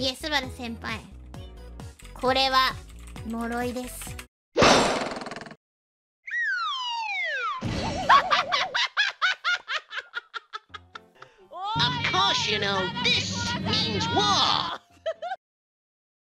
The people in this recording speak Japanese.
いえスバル先輩これは呪いです Of course you know this means